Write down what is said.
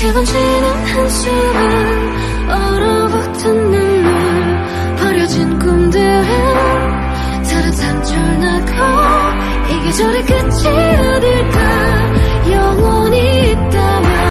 깊게 번지는 한숨은 얼어붙은 눈물 버려진 꿈들은 다른 산줄 나고 이 계절의 끝이